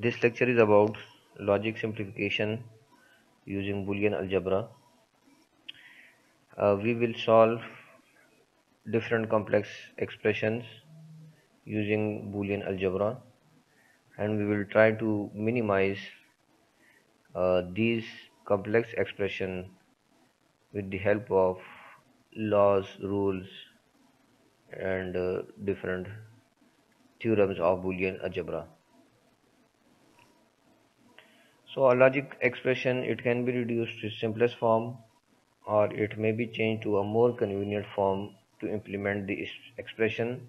This lecture is about logic simplification using Boolean algebra. Uh, we will solve different complex expressions using Boolean algebra and we will try to minimize uh, these complex expression with the help of laws, rules and uh, different theorems of Boolean algebra. So a logic expression it can be reduced to simplest form or it may be changed to a more convenient form to implement the expression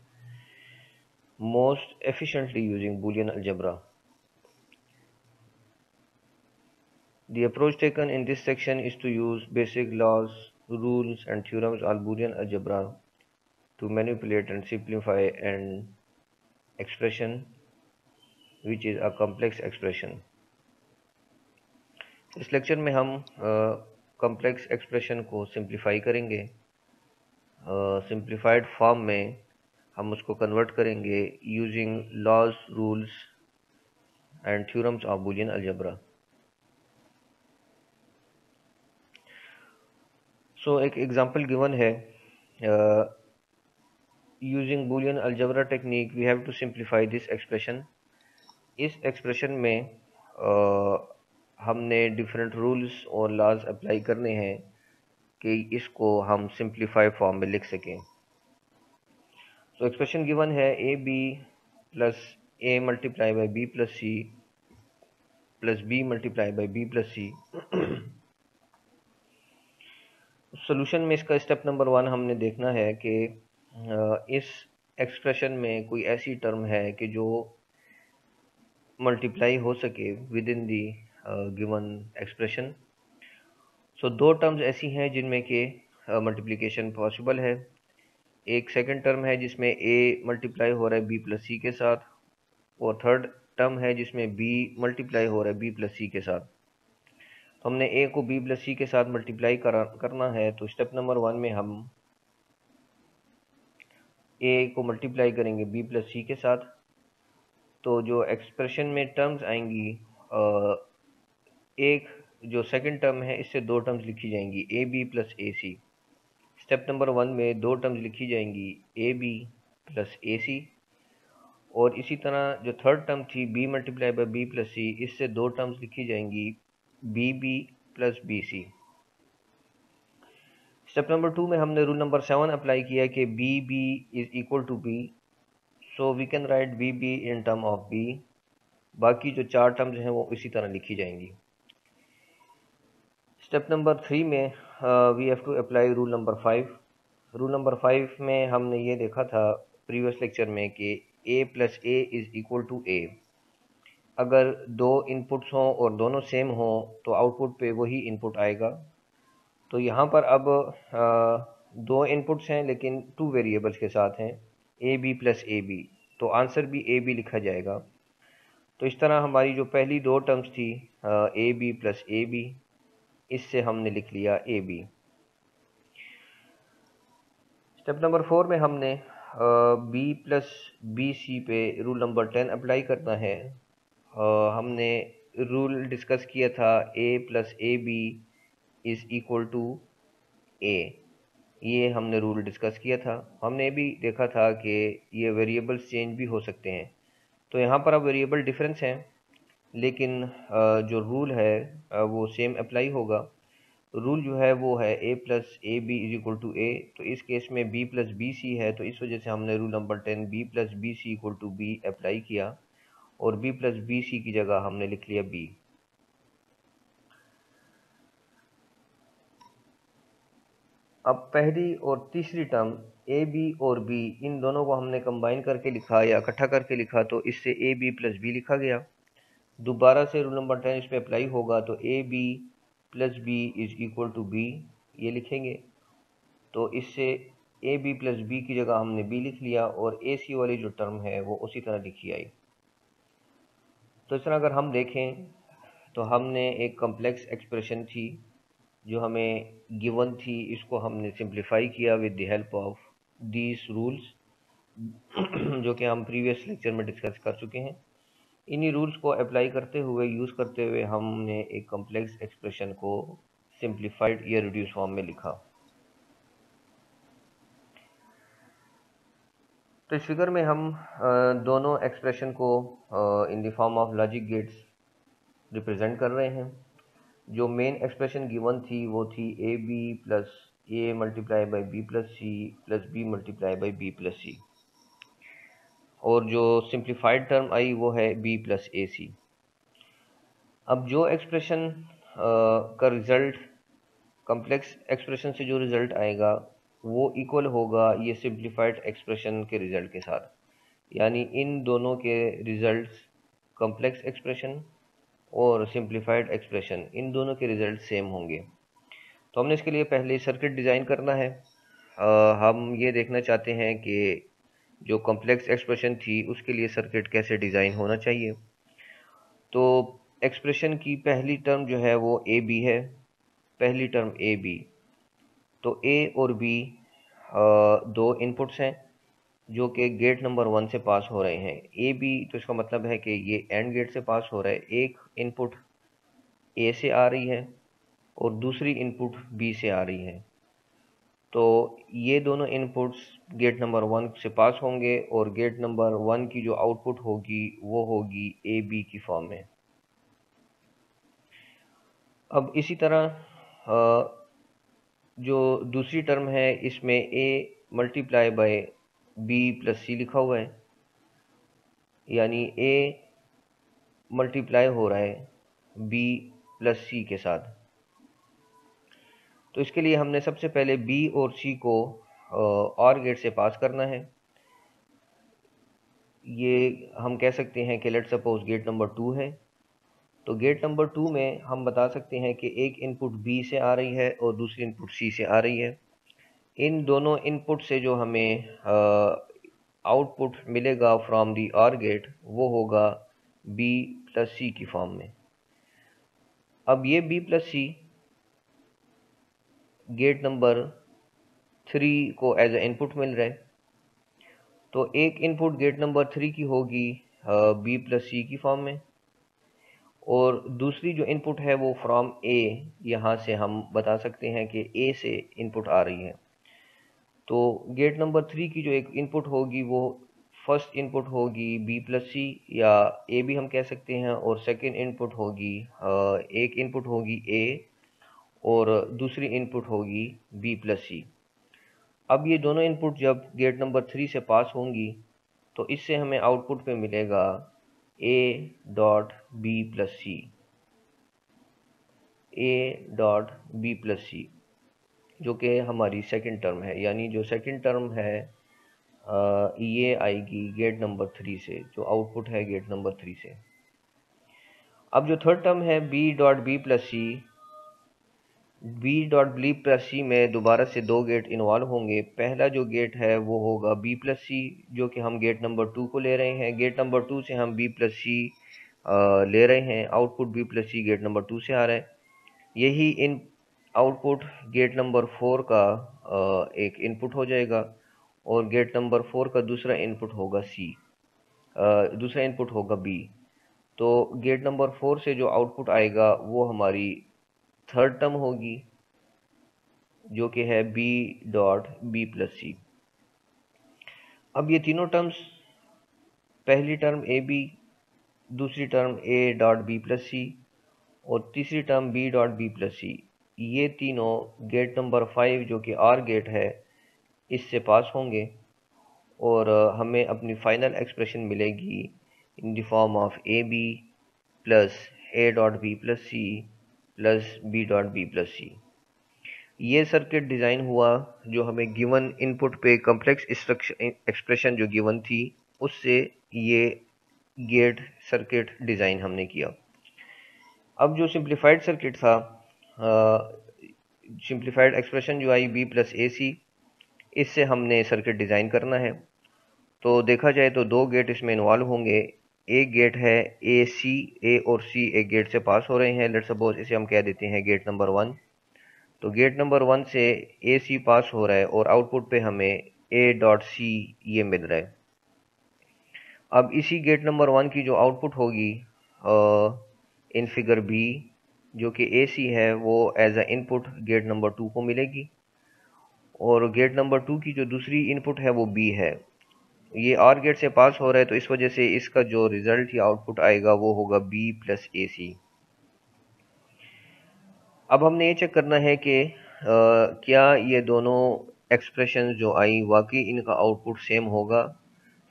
most efficiently using Boolean algebra. The approach taken in this section is to use basic laws, rules and theorems of Boolean algebra to manipulate and simplify an expression which is a complex expression. इस lecture में हम complex expression को simplify करेंगे। Simplified uh, form में हम उसको convert करेंगे using laws rules and theorems of Boolean algebra so एक एग्जांपल गिवन है। Using Boolean algebra technique we have to simplify this expression इस एक्सप्रेशन में uh, हमने डिफरेंट रूल्स और लॉज अप्लाई करने हैं कि इसको हम सिंप्लीफाई फॉर्म में लिख सकें। तो एक्सप्रेशन गिवन है A B plus A multiply by B plus C plus B multiply by B plus C solution में इसका स्टेप नंबर वन हमने देखना है कि इस एक्सप्रेशन में कोई ऐसी टर्म है कि जो मल्टीप्लाई हो सके within the given expression so दो टर्म्स ऐसी हैं जिनमें के मल्टीप्लिकेशन पॉसिबल है। एक सेकंड टर्म है जिसमें ए मल्टीप्लाई हो रहा है बी प्लस सी के साथ, और थर्ड टर्म है जिसमें बी मल्टीप्लाई हो रहा है बी प्लस सी के साथ। तो हमने ए को बी प्लस सी के साथ मल्टीप्लाई करना है तो स्टेप नंबर वन में हम ए को मल्टीप्लाई करेंगे बी प्लस सी के साथ। तो जो एक्सप्रेशन में टर्म्स आएँगी एक जो सेकंड टर्म है, इससे दो टर्म्स लिखी जाएँगी A B plus A C step number one में दो टर्म्स लिखी जाएँगी ए बी प्लस ए सी और इसी तरह जो थर्ड टर्म थी B multiply by B plus C इससे दो टर्म्स लिखी जाएँगी B B plus B C step number two में हमने रूल नंबर सेवन अप्लाई किया कि B B is equal to B so we can write B B in term of B बाकी जो चार टर्म्स हैं, वो इसी तरह लिखी जाएँगी। स्टेप नंबर थ्री में we have to apply rule number five rule number five में हमने ये देखा था प्रीवियस लेक्चर में कि A plus A is equal to A अगर दो इनपुट्स हों और दोनों सेम हों तो आउटपुट पे वही इनपुट आएगा। तो यहाँ पर अब uh, दो इनपुट्स हैं लेकिन टू वेरिएबल्स के साथ हैं A B plus A B तो आंसर भी ए बी लिखा जाएगा। तो इस तरह हमारी जो पहली दो टर्म्स थी A B plus A B इससे हमने लिख लिया A B step number four में हमने बी प्लस बी सी पे रूल नंबर टेन अप्लाई करना है। आ, हमने रूल डिस्कस किया था A plus A B is equal to A ये हमने रूल डिस्कस किया था। हमने भी देखा था कि ये वेरिएबल्स चेंज भी हो सकते हैं। तो यहाँ पर अब वेरिएबल डिफरेंस हैं। लेकिन जो रूल है वो सेम अप्लाई होगा। रूल जो है, वो है A plus A B is equal to A तो इस केस में बी प्लस बी सी है तो इस वजह से हमने rule number ten B plus B C equal to B apply किया, और बी प्लस बी सी की जगह हमने लिख लिया बी अब पहली और तीसरी टर्म ए बी और बी इन दोनों को हमने कंबाइन करके लिखा या इकट्ठा करके लिखा तो इससे ए बी प्लस बी लिखा गया। दोबारा से रूल नंबर टेन इस पर अप्लाई होगा तो A B plus B is equal to B ये लिखेंगे। तो इससे ए बी प्लस बी की जगह हमने बी लिख लिया और ए सी वाली जो टर्म है वो उसी तरह लिखी आई। तो इस तरह अगर हम देखें तो हमने एक कम्प्लेक्स एक्सप्रेशन थी जो हमें गिवन थी, इसको हमने सिंप्लीफाई किया with the help of these rules जो कि हम प्रीवियस लेक्चर में डिस्कस कर चुके हैं। इन्हीं रूल्स को अप्लाई करते हुए यूज़ करते हुए हमने एक कम्प्लेक्स एक्सप्रेशन को सिंप्लीफाइड या रिड्यूस फॉर्म में लिखा। तो इस फिगर में हम दोनों एक्सप्रेशन को in the form of logic gates represent कर रहे हैं। जो मेन एक्सप्रेशन गिवन थी, वो थी A B plus A multiply by B plus C plus B multiply by B plus C और जो सिंप्लीफाइड टर्म आई वो है बी प्लस ए सी अब जो एक्सप्रेशन का रिज़ल्ट कम्प्लेक्स एक्सप्रेशन से जो रिज़ल्ट आएगा वो इक्वल होगा ये सिंप्लीफाइड एक्सप्रेशन के रिज़ल्ट के साथ. यानी इन दोनों के रिज़ल्ट्स कम्प्लेक्स एक्सप्रेशन और सिंप्लीफाइड एक्सप्रेशन इन दोनों के रिज़ल्ट सेम होंगे. तो हमने इसके लिए पहले सर्किट डिज़ाइन करना है. आ, हम ये देखना चाहते हैं कि जो कॉम्प्लेक्स एक्सप्रेशन थी, उसके लिए सर्किट कैसे डिज़ाइन होना चाहिए? तो एक्सप्रेशन की पहली टर्म जो है वो ए बी है। पहली टर्म ए बी तो ए और बी दो इनपुट्स हैं, जो कि गेट नंबर वन से पास हो रहे हैं। ए बी तो इसका मतलब है कि ये एंड गेट से पास हो रहा है। एक इनपुट ए से आ रही है और दूसरी इनपुट बी से आ रही है। तो ये दोनों इनपुट्स गेट नंबर वन से पास होंगे और गेट नंबर वन की जो आउटपुट होगी, वो होगी ए बी की फॉर्म में। अब इसी तरह जो दूसरी टर्म है, इसमें A multiply by B plus C लिखा हुआ है। यानी ए मल्टीप्लाई हो रहा है बी प्लस सी के साथ। तो इसके लिए हमने सबसे पहले बी और सी को और गेट से पास करना है। ये हम कह सकते हैं कि let suppose gate number two है। तो गेट नंबर टू में हम बता सकते हैं कि एक इनपुट बी से आ रही है और दूसरी इनपुट सी से आ रही है। इन दोनों इनपुट से जो हमें आउटपुट मिलेगा फ्रॉम दी आर गेट वो होगा बी प्लस सी की फॉर्म में। अब ये B plus C gate number three को एज ए इनपुट मिल रहा है। तो एक इनपुट गेट नंबर थ्री की होगी बी प्लस सी की फॉर्म में। और दूसरी जो इनपुट है वो फ्रॉम ए यहाँ से हम बता सकते हैं कि ए से इनपुट आ रही है। तो गेट नंबर थ्री की जो एक इनपुट होगी वो फ़र्स्ट इनपुट होगी बी प्लस सी या ए भी हम कह सकते हैं, और सेकंड इनपुट होगी एक इनपुट होगी ए और दूसरी इनपुट होगी बी प्लस सी अब ये दोनों इनपुट जब गेट नंबर थ्री से पास होंगी तो इससे हमें आउटपुट पे मिलेगा A dot B plus C A dot B plus C जो कि हमारी सेकंड टर्म है. यानी जो सेकंड टर्म है ये आएगी गेट नंबर थ्री से, जो आउटपुट है गेट नंबर थ्री से. अब जो थर्ड टर्म है B dot B plus C B dot B plus C में दोबारा से दो गेट इन्वॉल्व होंगे। पहला जो गेट है, वो होगा बी प्लस सी जो कि हम गेट नंबर टू को ले रहे हैं। गेट नंबर टू से हम बी प्लस सी ले रहे हैं। Output B plus C gate number two से आ रहा है। यही इन आउटपुट गेट नंबर फोर का एक इनपुट हो जाएगा और गेट नंबर फोर का दूसरा इनपुट होगा सी दूसरा इनपुट होगा बी तो गेट नंबर फोर से जो आउटपुट आएगा, वो हमारी थर्ड टर्म होगी, जो कि है B dot B plus C अब ये तीनों टर्म्स पहली टर्म ए बी दूसरी term A dot B plus C और तीसरी term B dot B plus C ये तीनों गेट नंबर फाइव जो कि आर गेट है, इससे पास होंगे और हमें अपनी फाइनल एक्सप्रेशन मिलेगी in the form of A B plus A dot B plus C plus B dot B plus C ये सर्किट डिज़ाइन हुआ जो हमें गिवन इनपुट पे कॉम्प्लेक्स एक्सप्रेशन जो गिवन थी, उससे ये गेट सर्किट डिज़ाइन हमने किया। अब जो सिंप्लीफाइड सर्किट था सिंप्लीफाइड एक्सप्रेशन जो आई बी प्लस ए सी इससे हमने सर्किट डिज़ाइन करना है। तो देखा जाए तो दो गेट इसमें इन्वॉल्व होंगे एक गेट है ए सी ए और सी एक गेट से पास हो रहे हैं. लेट सपोज़ इसे हम कह देते हैं गेट नंबर वन तो गेट नंबर वन से ए सी पास हो रहा है और आउटपुट पे हमें ए डॉट सी ये मिल रहा है. अब इसी गेट नंबर वन की जो आउटपुट होगी इन फिगर बी जो कि ए सी है, वो as a input gate number two को मिलेगी. और गेट नंबर टू की जो दूसरी इनपुट है, वो बी है. ये आर गेट से पास हो रहा है तो इस वजह से इसका जो रिज़ल्ट या आउटपुट आएगा वो होगा बी प्लस ए सी अब हमने ये चेक करना है कि क्या ये दोनों एक्सप्रेशन जो आई, वाकई इनका आउटपुट सेम होगा?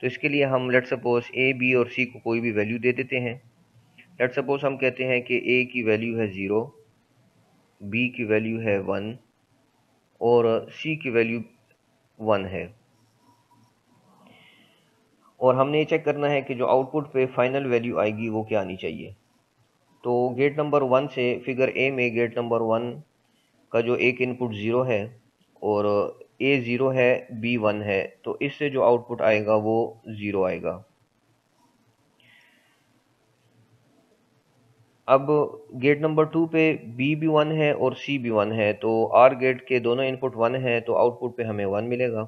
तो इसके लिए हम लेट सपोज़ ए बी और सी को कोई भी वैल्यू दे देते हैं। लेट सपोज़ हम कहते हैं कि ए की वैल्यू है ज़ीरो बी की वैल्यू है वन और सी की वैल्यू वन है। और हमने ये चेक करना है कि जो आउटपुट पे फाइनल वैल्यू आएगी, वो क्या आनी चाहिए। तो गेट नंबर वन से फिगर ए में गेट नंबर वन का जो एक इनपुट ज़ीरो है और ए ज़ीरो है बी वन है तो इससे जो आउटपुट आएगा, वो ज़ीरो आएगा। अब गेट नंबर टू पे बी भी वन है और सी भी वन है तो आर गेट के दोनों इनपुट वन है तो आउटपुट पे हमें वन मिलेगा।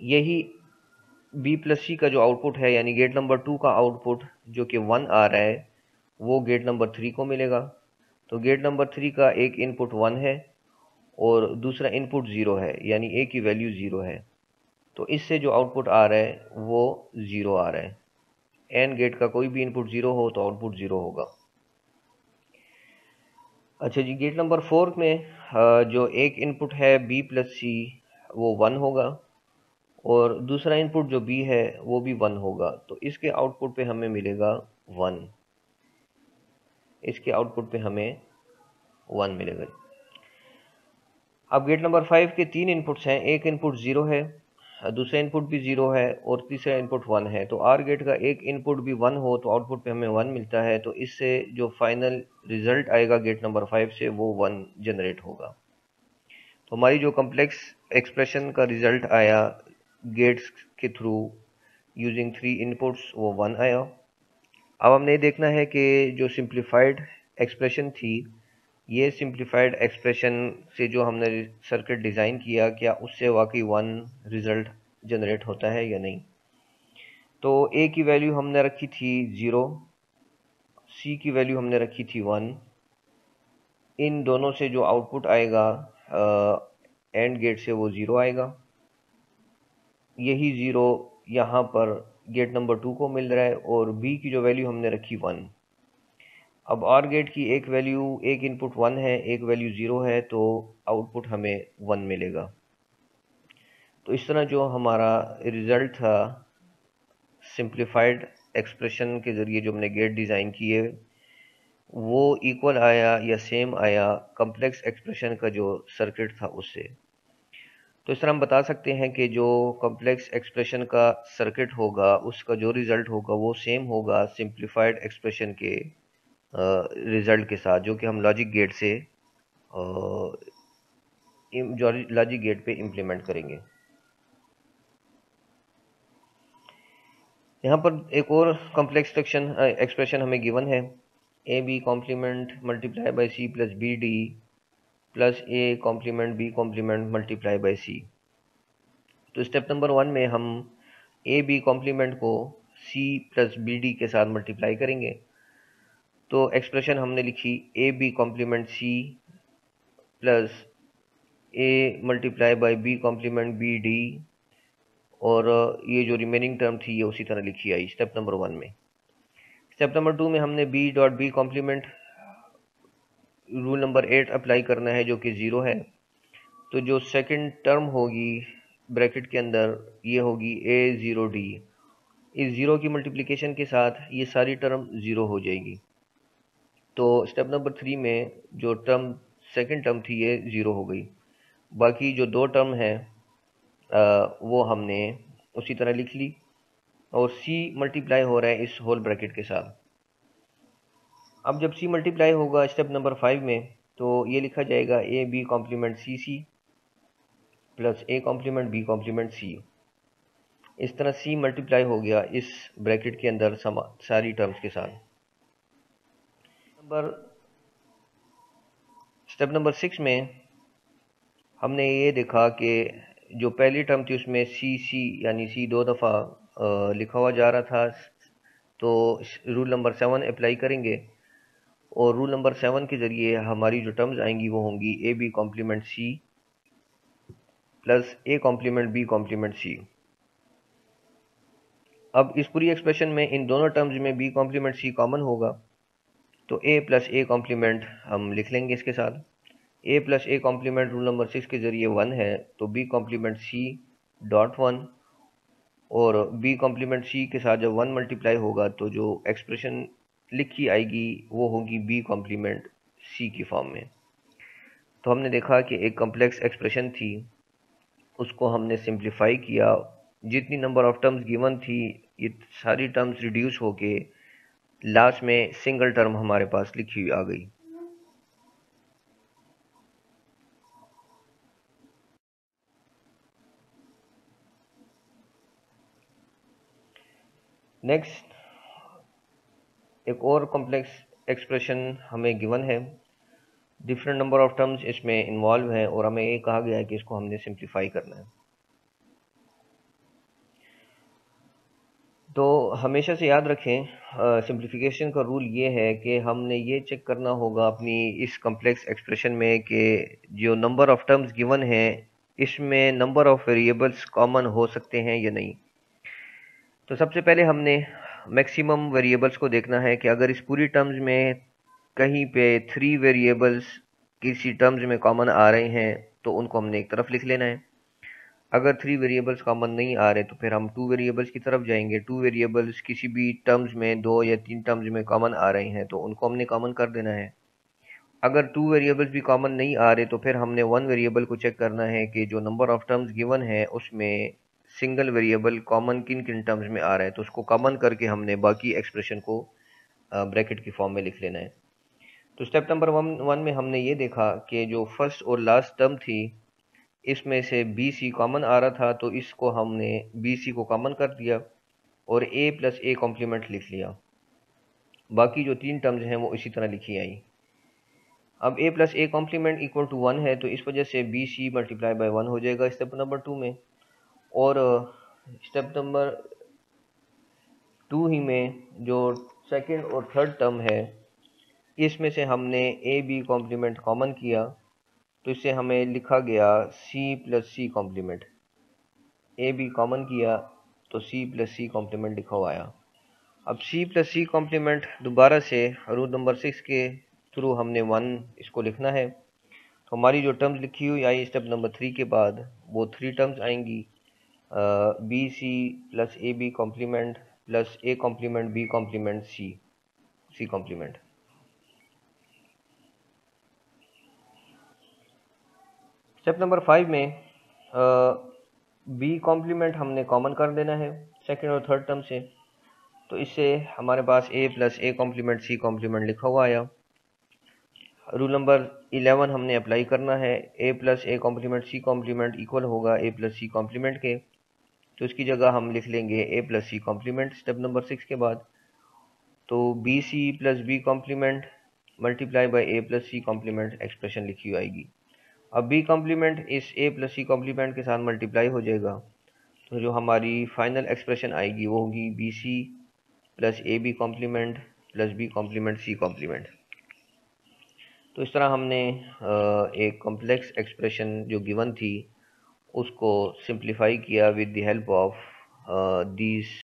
यही बी प्लस सी का जो आउटपुट है, यानी गेट नंबर टू का आउटपुट जो कि वन आ रहा है, वो गेट नंबर थ्री को मिलेगा। तो गेट नंबर थ्री का एक इनपुट वन है और दूसरा इनपुट ज़ीरो है, यानी ए की वैल्यू ज़ीरो है। तो इससे जो आउटपुट आ रहा है, वो ज़ीरो आ रहा है। एन गेट का कोई भी इनपुट ज़ीरो हो तो आउटपुट ज़ीरो होगा। अच्छा जी गेट नंबर फोर में जो एक इनपुट है बी प्लस सी वो वन होगा। और दूसरा इनपुट जो बी है, वो भी वन होगा। तो इसके आउटपुट पे हमें मिलेगा वन इसके आउटपुट पे हमें वन मिलेगा। अब गेट नंबर फाइव के तीन इनपुट्स हैं। एक इनपुट ज़ीरो है, दूसरा इनपुट भी ज़ीरो है और तीसरा इनपुट वन है। तो आर गेट का एक इनपुट भी वन हो तो आउटपुट पे हमें वन मिलता है। तो इससे जो फाइनल रिज़ल्ट आएगा गेट नंबर फाइव से, वो वन जनरेट होगा। तो हमारी जो कम्प्लेक्स एक्सप्रेशन का रिज़ल्ट आया गेट्स के थ्रू यूजिंग थ्री इनपुट्स वो वन आया। अब हमने ये देखना है कि जो सिंप्लीफाइड एक्सप्रेशन थी, ये सिंप्लीफाइड एक्सप्रेशन से जो हमने सर्किट डिज़ाइन किया, क्या उससे वाकई वन रिज़ल्ट जनरेट होता है या नहीं? तो ए की वैल्यू हमने रखी थी ज़ीरो सी की वैल्यू हमने रखी थी वन इन दोनों से जो आउटपुट आएगा एंड गेट से वो ज़ीरो आएगा। यही ज़ीरो यहाँ पर गेट नंबर टू को मिल रहा है और बी की जो वैल्यू हमने रखी वन अब आर गेट की एक वैल्यू एक इनपुट वन है, एक वैल्यू ज़ीरो है तो आउटपुट हमें वन मिलेगा। तो इस तरह जो हमारा रिज़ल्ट था सिंप्लीफाइड एक्सप्रेशन के ज़रिए जो हमने गेट डिज़ाइन किए, वो इक्वल आया या सेम आया कम्प्लेक्स एक्सप्रेशन का जो सर्किट था उससे। तो इस तरह हम बता सकते हैं कि जो कॉम्प्लेक्स एक्सप्रेशन का सर्किट होगा, उसका जो रिज़ल्ट होगा, वो सेम होगा सिंप्लीफाइड एक्सप्रेशन के रिज़ल्ट के साथ, जो कि हम लॉजिक गेट से लॉजिक गेट पे इम्प्लीमेंट करेंगे। यहाँ पर एक और कॉम्प्लेक्स एक्सप्रेशन हमें गिवन है। A B complement multiply by C plus B D plus A complement B complement multiply by C तो स्टेप नंबर वन में हम ए बी कॉम्प्लीमेंट को सी प्लस बी डी के साथ मल्टीप्लाई करेंगे। तो एक्सप्रेशन हमने लिखी A B complement C plus A multiply by B complement B D और ये जो रिमेनिंग टर्म थी, ये उसी तरह लिखी आई स्टेप नंबर वन में। स्टेप नंबर टू में हमने B dot B complement rule number eight apply करना है, जो कि ज़ीरो है। तो जो सेकंड टर्म होगी ब्रैकेट के अंदर, ये होगी ए ज़ीरो डी इस ज़ीरो की मल्टीप्लिकेशन के साथ ये सारी टर्म ज़ीरो हो जाएगी। तो स्टेप नंबर थ्री में जो टर्म सेकंड टर्म थी, ये ज़ीरो हो गई। बाकी जो दो टर्म है वो हमने उसी तरह लिख ली। और सी मल्टीप्लाई हो रहा है इस होल ब्रैकेट के साथ। अब जब सी मल्टीप्लाई होगा स्टेप नंबर फाइव में तो ये लिखा जाएगा A B complement C C plus A complement B complement C इस तरह सी मल्टीप्लाई हो गया इस ब्रैकेट के अंदर सारी टर्म्स के साथ। नंबर स्टेप नंबर सिक्स में हमने ये देखा कि जो पहली टर्म थी उसमें सी सी यानी सी दो दफ़ा लिखा हुआ जा रहा था तो रूल नंबर सेवन अप्लाई करेंगे। और रूल नंबर सेवन के ज़रिए हमारी जो टर्म्स आएँगी वो होंगी A B complement C plus A complement B complement C अब इस पूरी एक्सप्रेशन में इन दोनों टर्म्स में बी कॉम्प्लीमेंट सी कॉमन होगा तो ए प्लस ए कॉम्प्लीमेंट हम लिख लेंगे इसके साथ। A plus A complement rule number six के ज़रिए वन है तो B complement C dot one और बी कॉम्प्लीमेंट सी के साथ जब वन मल्टीप्लाई होगा तो जो एक्सप्रेशन लिखी आएगी, वो होगी बी कॉम्प्लीमेंट सी की फॉर्म में। तो हमने देखा कि एक कम्प्लेक्स एक्सप्रेशन थी, उसको हमने सिंप्लीफाई किया। जितनी नंबर ऑफ़ टर्म्स गिवन थी, ये सारी टर्म्स रिड्यूस होके लास्ट में सिंगल टर्म हमारे पास लिखी हुई आ गई। नेक्स्ट एक और कॉम्प्लेक्स एक्सप्रेशन हमें गिवन है। डिफरेंट नंबर ऑफ़ टर्म्स इसमें इन्वॉल्व हैं और हमें ये कहा गया है कि इसको हमने सिंप्लीफाई करना है। तो हमेशा से याद रखें सिंप्लीफिकेशन का रूल ये है कि हमने ये चेक करना होगा अपनी इस कॉम्प्लेक्स एक्सप्रेशन में कि जो नंबर ऑफ़ टर्म्स गिवन है, इसमें नंबर ऑफ़ वेरिएबल्स कॉमन हो सकते हैं या नहीं। तो सबसे पहले हमने मैक्सिमम वेरिएबल्स को देखना है कि अगर इस पूरी टर्म्स में कहीं पे थ्री वेरिएबल्स किसी टर्म्स में कॉमन आ रहे हैं तो उनको हमने एक तरफ़ लिख लेना है। अगर थ्री वेरिएबल्स कॉमन नहीं आ रहे तो फिर हम टू वेरिएबल्स की तरफ़ जाएँगे। टू वेरिएबल्स किसी भी टर्म्स में, दो या तीन टर्म्स में कॉमन आ रहे हैं तो उनको हमने कॉमन कर देना है। अगर टू वेरिएबल्स भी कॉमन नहीं आ रहे तो फिर हमने वन वेरिएबल को चेक करना है कि जो नंबर ऑफ़ टर्म्स गिवन है, उसमें सिंगल वेरिएबल कॉमन किन किन टर्म्स में आ रहा है तो उसको कॉमन करके हमने बाकी एक्सप्रेशन को ब्रैकेट की फॉर्म में लिख लेना है। तो स्टेप नंबर वन वन में हमने ये देखा कि जो फ़र्स्ट और लास्ट टर्म थी, इसमें से बी सी कॉमन आ रहा था तो इसको हमने बी सी को कॉमन कर दिया और ए प्लस ए कॉम्प्लीमेंट लिख लिया। बाकी जो तीन टर्म्स हैं, वो इसी तरह लिखी आई। अब A plus A complement equal to one है तो इस वजह से B C multiply by one हो जाएगा स्टेप नंबर टू में। और स्टेप नंबर टू ही में जो सेकंड और थर्ड टर्म है, इसमें से हमने ए बी कॉम्प्लीमेंट कॉमन किया तो इससे हमें लिखा गया C plus C complement A B common किया तो सी प्लस सी कॉम्प्लीमेंट लिखा हुआ आया। अब सी प्लस सी कॉम्प्लीमेंट दोबारा से रूल नंबर सिक्स के थ्रू हमने वन इसको लिखना है। तो हमारी जो टर्म्स लिखी हुई आई स्टेप नंबर थ्री के बाद, वो थ्री टर्म्स आएँगी। B C plus A B complement plus A complement B complement C C complement step number five में बी कॉम्प्लीमेंट हमने कॉमन कर देना है सेकेंड और थर्ड टर्म से। तो इससे हमारे पास A plus A complement C complement लिखा हुआ आया। रूल नंबर इलेवन हमने अप्लाई करना है। A plus A complement C complement equal होगा ए प्लस सी कॉम्प्लीमेंट के। तो इसकी जगह हम लिख लेंगे A plus C complement step number six के बाद। तो B C plus B complement multiply by A plus C complement expression लिखी हुई आएगी। अब बी कॉम्प्लीमेंट इस ए प्लस सी कॉम्प्लीमेंट के साथ मल्टीप्लाई हो जाएगा। तो जो हमारी फाइनल एक्सप्रेशन आएगी वो होगी B C plus A B complement plus B complement C complement तो इस तरह हमने एक कॉम्प्लेक्स एक्सप्रेशन जो गिवन थी उसको सिंप्लीफाई किया with the help of these